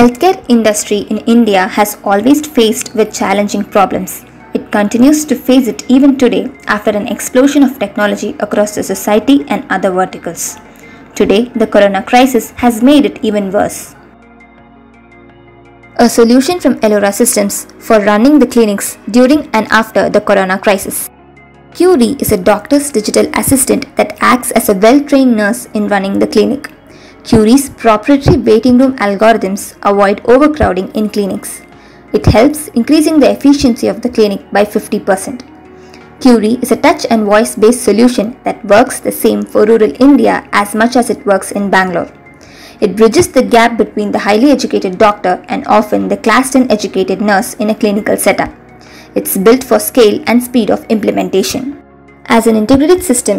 Healthcare industry in India has always faced with challenging problems. It continues to face it even today after an explosion of technology across the society and other verticals. Today, the corona crisis has made it even worse. A solution from Ellora Systems for running the clinics during and after the corona crisis. Curie is a doctor's digital assistant that acts as a well trained nurse in running the clinic. Curie's proprietary waiting room algorithms avoid overcrowding in clinics. It helps increasing the efficiency of the clinic by 50%. Curie is a touch and voice based solution that works the same for rural India as much as it works in Bangalore. It bridges the gap between the highly educated doctor and often the class 10 educated nurse in a clinical setup. It's built for scale and speed of implementation. As an integrated system,